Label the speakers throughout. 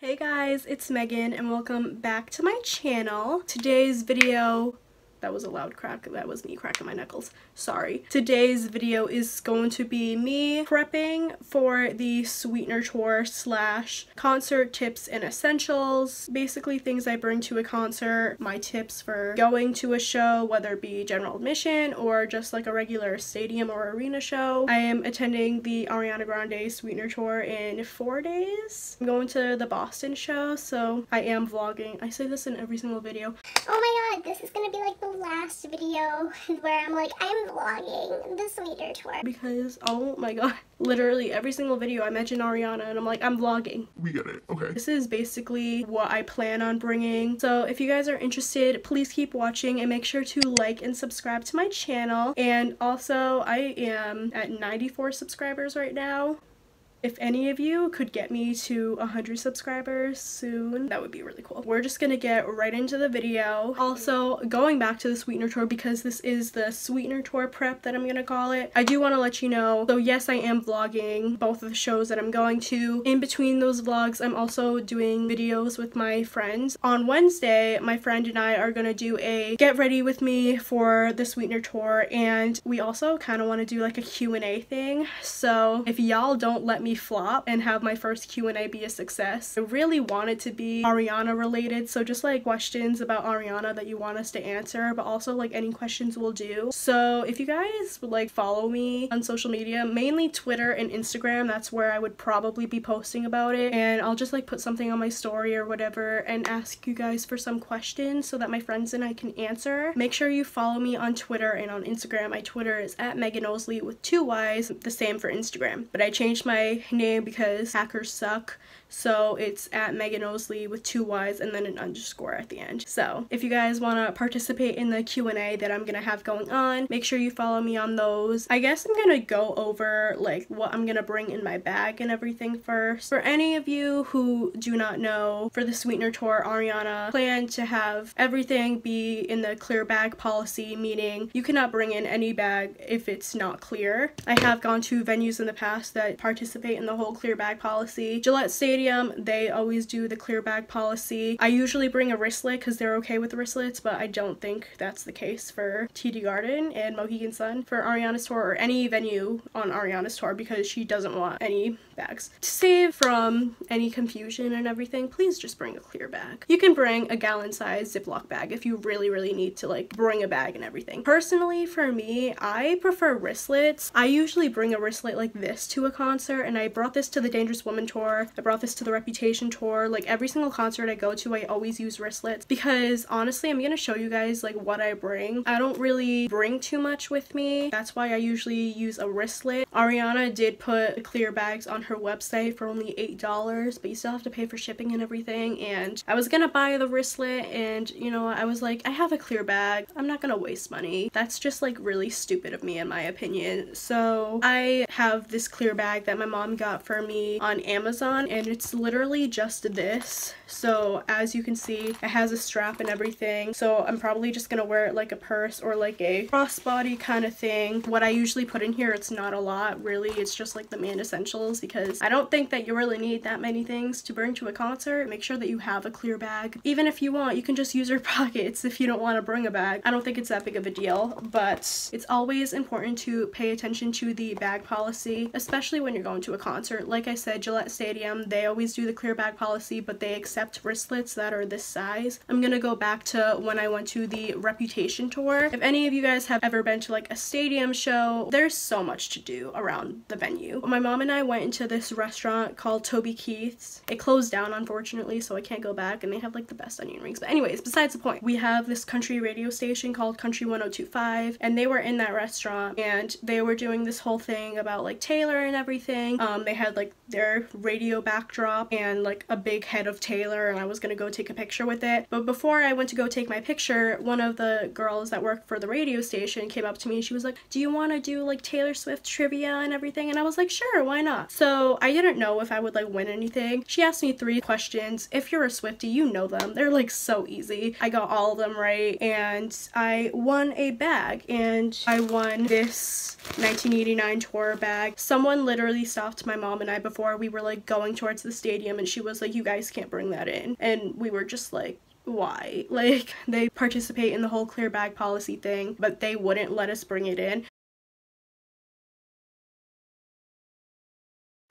Speaker 1: Hey guys, it's Meghan and welcome back to my channel. Today's video that was a loud crack. That was me cracking my knuckles. Sorry. Today's video is going to be me prepping for the Sweetener Tour slash concert tips and essentials. Basically things I bring to a concert, my tips for going to a show, whether it be general admission or just like a regular stadium or arena show. I am attending the Ariana Grande Sweetener Tour in four days. I'm going to the Boston show, so I am vlogging. I say this in every single video.
Speaker 2: Oh my god, this is gonna be like the last video where I'm like, I'm vlogging the Sweetener Tour.
Speaker 1: Because, oh my god, literally every single video I mention Ariana and I'm like, I'm vlogging.
Speaker 3: We get it, okay.
Speaker 1: This is basically what I plan on bringing. So if you guys are interested, please keep watching and make sure to like and subscribe to my channel. And also, I am at 94 subscribers right now if any of you could get me to 100 subscribers soon, that would be really cool. We're just gonna get right into the video. Also, going back to the Sweetener Tour because this is the Sweetener Tour prep that I'm gonna call it, I do want to let you know, so yes, I am vlogging both of the shows that I'm going to. In between those vlogs, I'm also doing videos with my friends. On Wednesday, my friend and I are gonna do a get ready with me for the Sweetener Tour, and we also kind of want to do like a Q&A thing. So if y'all don't let me me flop and have my first Q&A be a success. I really want it to be Ariana related, so just like questions about Ariana that you want us to answer, but also like any questions we'll do. So if you guys would like follow me on social media, mainly Twitter and Instagram, that's where I would probably be posting about it. And I'll just like put something on my story or whatever and ask you guys for some questions so that my friends and I can answer. Make sure you follow me on Twitter and on Instagram. My Twitter is at Meghan Osley with two Y's, the same for Instagram. But I changed my name because hackers suck so it's at Meghan Osley with two Y's and then an underscore at the end. So if you guys want to participate in the Q&A that I'm going to have going on, make sure you follow me on those. I guess I'm going to go over like what I'm going to bring in my bag and everything first. For any of you who do not know, for the Sweetener Tour, Ariana planned to have everything be in the clear bag policy, meaning you cannot bring in any bag if it's not clear. I have gone to venues in the past that participate in the whole clear bag policy. Gillette Stadium Stadium, they always do the clear bag policy. I usually bring a wristlet because they're okay with wristlets, but I don't think that's the case for TD Garden and Mohegan Sun for Ariana's tour or any venue on Ariana's tour because she doesn't want any bags. To save from any confusion and everything, please just bring a clear bag. You can bring a gallon size Ziploc bag if you really, really need to like bring a bag and everything. Personally, for me, I prefer wristlets. I usually bring a wristlet like this to a concert and I brought this to the Dangerous Woman tour. I brought this to the Reputation tour. Like every single concert I go to, I always use wristlets because honestly, I'm gonna show you guys like what I bring. I don't really bring too much with me. That's why I usually use a wristlet. Ariana did put clear bags on her website for only $8, but you still have to pay for shipping and everything. And I was gonna buy the wristlet and you know, I was like, I have a clear bag. I'm not gonna waste money. That's just like really stupid of me in my opinion. So I have this clear bag that my mom got for me on Amazon and it's literally just this. So as you can see, it has a strap and everything. So I'm probably just gonna wear it like a purse or like a crossbody kind of thing. What I usually put in here, it's not a lot really. It's just like the main essentials because I don't think that you really need that many things to bring to a concert. Make sure that you have a clear bag. Even if you want, you can just use your pockets if you don't want to bring a bag. I don't think it's that big of a deal, but it's always important to pay attention to the bag policy, especially when you're going to a concert. Like I said, Gillette Stadium, they always do the clear bag policy, but they accept wristlets that are this size. I'm gonna go back to when I went to the Reputation tour. If any of you guys have ever been to like a stadium show, there's so much to do around the venue. My mom and I went into this restaurant called Toby Keith's. It closed down unfortunately, so I can't go back and they have like the best onion rings. But anyways, besides the point, we have this country radio station called Country 1025 and they were in that restaurant and they were doing this whole thing about like Taylor and everything. Um, they had like their radio backdrop and like a big head of Taylor and I was gonna go take a picture with it. But before I went to go take my picture, one of the girls that worked for the radio station came up to me and she was like, do you want to do like Taylor Swift trivia and everything? And I was like, sure, why not? So So I didn't know if I would like win anything. She asked me three questions. If you're a Swifty, you know them. They're like so easy. I got all of them right and I won a bag and I won this 1989 tour bag. Someone literally stopped my mom and I before we were like going towards the stadium and she was like, you guys can't bring that in. And we were just like, why? Like, they participate in the whole clear bag policy thing, but they wouldn't let us bring it in.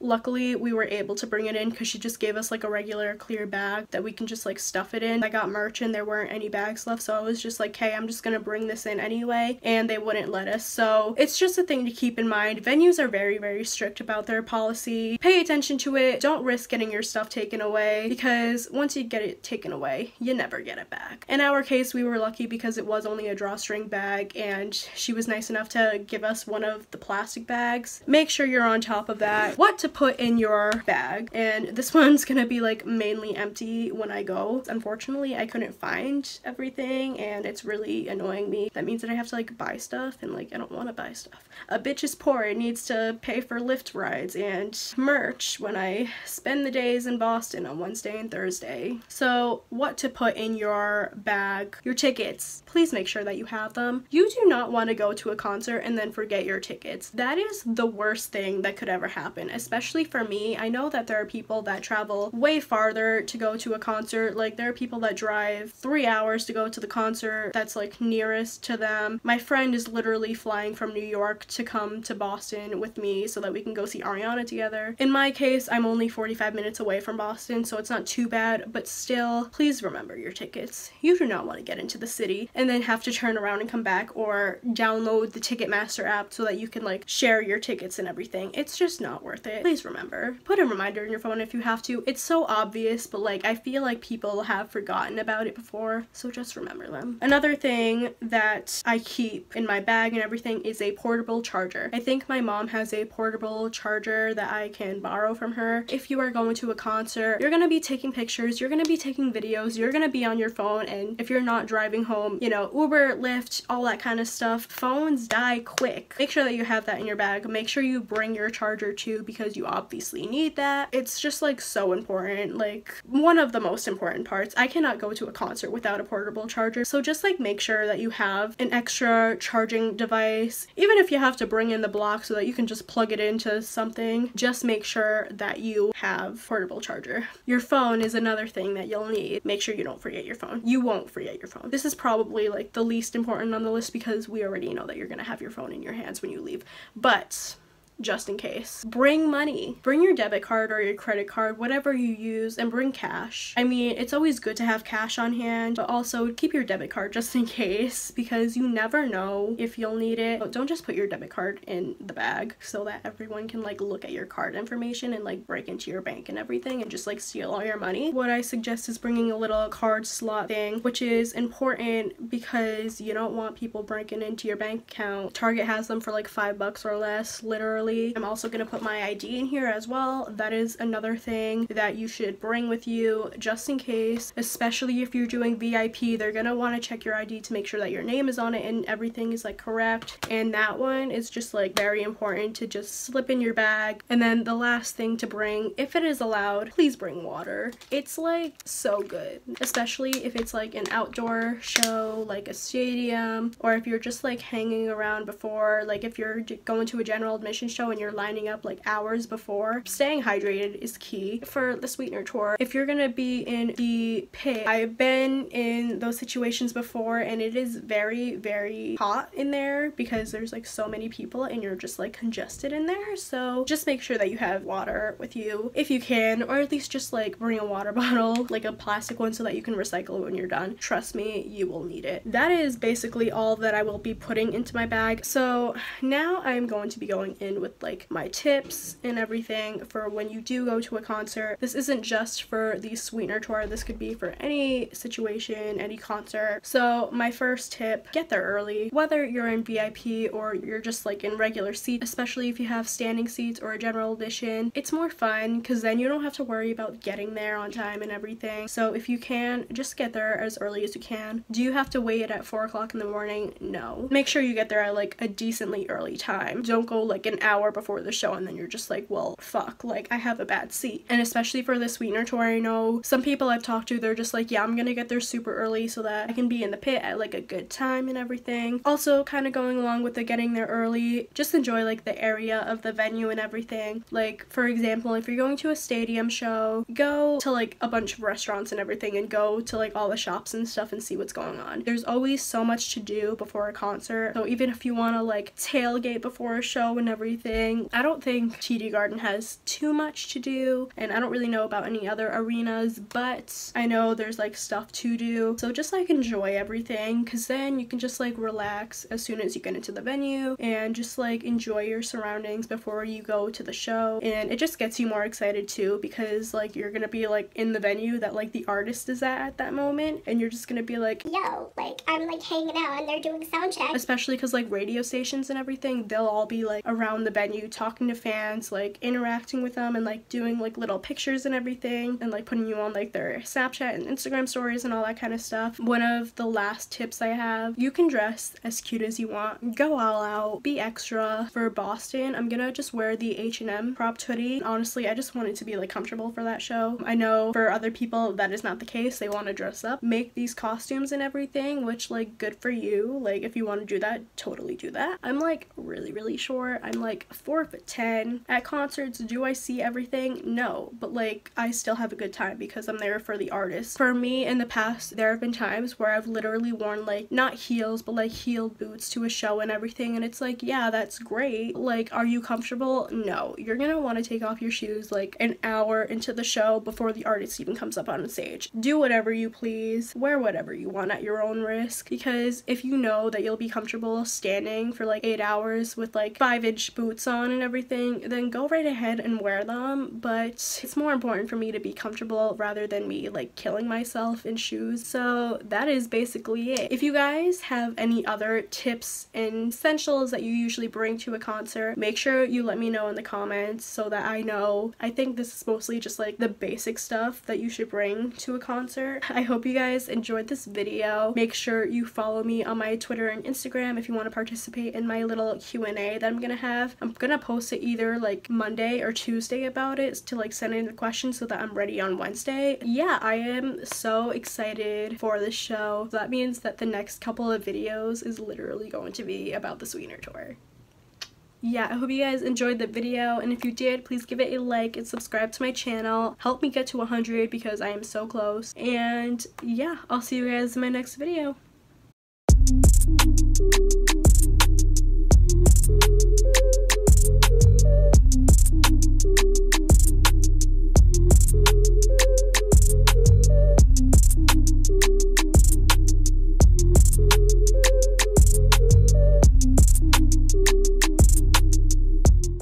Speaker 1: Luckily, we were able to bring it in because she just gave us like a regular clear bag that we can just like stuff it in. I got merch and there weren't any bags left, so I was just like, hey, I'm just gonna bring this in anyway, and they wouldn't let us. So it's just a thing to keep in mind. Venues are very, very strict about their policy. Pay attention to it. Don't risk getting your stuff taken away because once you get it taken away, you never get it back. In our case, we were lucky because it was only a drawstring bag and she was nice enough to give us one of the plastic bags. Make sure you're on top of that. What to put in your bag and this one's gonna be like mainly empty when I go. Unfortunately I couldn't find everything and it's really annoying me. That means that I have to like buy stuff and like I don't want to buy stuff. A bitch is poor it needs to pay for Lyft rides and merch when I spend the days in Boston on Wednesday and Thursday. So what to put in your bag. Your tickets. Please make sure that you have them. You do not want to go to a concert and then forget your tickets. That is the worst thing that could ever happen especially especially for me, I know that there are people that travel way farther to go to a concert. Like there are people that drive three hours to go to the concert that's like nearest to them. My friend is literally flying from New York to come to Boston with me so that we can go see Ariana together. In my case, I'm only 45 minutes away from Boston, so it's not too bad, but still, please remember your tickets. You do not want to get into the city and then have to turn around and come back or download the Ticketmaster app so that you can like share your tickets and everything. It's just not worth it. Please remember. Put a reminder in your phone if you have to. It's so obvious, but like I feel like people have forgotten about it before, so just remember them. Another thing that I keep in my bag and everything is a portable charger. I think my mom has a portable charger that I can borrow from her. If you are going to a concert, you're gonna be taking pictures, you're gonna be taking videos, you're gonna be on your phone, and if you're not driving home, you know, Uber, Lyft, all that kind of stuff, phones die quick. Make sure that you have that in your bag. Make sure you bring your charger too because you obviously need that. It's just like so important, like one of the most important parts. I cannot go to a concert without a portable charger, so just like make sure that you have an extra charging device. Even if you have to bring in the block so that you can just plug it into something, just make sure that you have portable charger. Your phone is another thing that you'll need. Make sure you don't forget your phone. You won't forget your phone. This is probably like the least important on the list because we already know that you're gonna have your phone in your hands when you leave. But just in case. Bring money. Bring your debit card or your credit card, whatever you use, and bring cash. I mean, it's always good to have cash on hand, but also keep your debit card just in case because you never know if you'll need it. Don't just put your debit card in the bag so that everyone can like look at your card information and like break into your bank and everything and just like steal all your money. What I suggest is bringing a little card slot thing, which is important because you don't want people breaking into your bank account. Target has them for like five bucks or less, literally I'm also going to put my ID in here as well. That is another thing that you should bring with you just in case, especially if you're doing VIP. They're going to want to check your ID to make sure that your name is on it and everything is like correct. And that one is just like very important to just slip in your bag. And then the last thing to bring, if it is allowed, please bring water. It's like so good, especially if it's like an outdoor show, like a stadium, or if you're just like hanging around before, like if you're going to a general admission show and you're lining up like hours before, staying hydrated is key. For the Sweetener Tour, if you're gonna be in the pit, I've been in those situations before and it is very, very hot in there because there's like so many people and you're just like congested in there. So just make sure that you have water with you if you can, or at least just like bring a water bottle, like a plastic one so that you can recycle when you're done. Trust me, you will need it. That is basically all that I will be putting into my bag. So now I'm going to be going in with with like my tips and everything for when you do go to a concert. This isn't just for the Sweetener tour, this could be for any situation, any concert. So my first tip, get there early. Whether you're in VIP or you're just like in regular seats, especially if you have standing seats or a general admission, it's more fun because then you don't have to worry about getting there on time and everything. So if you can, just get there as early as you can. Do you have to wait at 4 o'clock in the morning? No. Make sure you get there at like a decently early time. Don't go like an hour before the show and then you're just like, well, fuck, like I have a bad seat. And especially for the Sweetener tour, I know some people I've talked to, they're just like, yeah, I'm gonna get there super early so that I can be in the pit at like a good time and everything. Also, kind of going along with the getting there early, just enjoy like the area of the venue and everything. Like, for example, if you're going to a stadium show, go to like a bunch of restaurants and everything and go to like all the shops and stuff and see what's going on. There's always so much to do before a concert. So even if you want to like tailgate before a show and everything, I don't think TD Garden has too much to do and I don't really know about any other arenas, but I know there's like stuff to do. So just like enjoy everything because then you can just like relax as soon as you get into the venue and just like enjoy your surroundings before you go to the show. And it just gets you more excited too because like you're gonna be like in the venue that like the artist is at at that moment and you're just gonna be like
Speaker 2: yo like I'm like hanging out and they're doing sound check.
Speaker 1: Especially because like radio stations and everything they'll all be like around the venue talking to fans like interacting with them and like doing like little pictures and everything and like putting you on like their Snapchat and Instagram stories and all that kind of stuff. One of the last tips I have you can dress as cute as you want go all out be extra. For Boston I'm gonna just wear the H&M cropped hoodie. Honestly I just wanted to be like comfortable for that show. I know for other people that is not the case they want to dress up make these costumes and everything which like good for you. Like if you want to do that totally do that. I'm like really really short. I'm like four foot ten at concerts do I see everything? No but like I still have a good time because I'm there for the artist. For me in the past there have been times where I've literally worn like not heels but like heeled boots to a show and everything and it's like yeah that's great like are you comfortable? No. You're gonna want to take off your shoes like an hour into the show before the artist even comes up on stage. Do whatever you please. Wear whatever you want at your own risk because if you know that you'll be comfortable standing for like eight hours with like five inch boots on and everything then go right ahead and wear them. But it's more important for me to be comfortable rather than me like killing myself in shoes. So that is basically it. If you guys have any other tips and essentials that you usually bring to a concert make sure you let me know in the comments so that I know. I think this is mostly just like the basic stuff that you should bring to a concert. I hope you guys enjoyed this video. Make sure you follow me on my Twitter and Instagram if you want to participate in my little Q&A that I'm gonna have I'm gonna post it either like Monday or Tuesday about it to like send in the questions so that I'm ready on Wednesday. Yeah, I am so excited for this show. That means that the next couple of videos is literally going to be about the Sweetener Tour yeah i hope you guys enjoyed the video and if you did please give it a like and subscribe to my channel help me get to 100 because i am so close and yeah i'll see you guys in my next video Música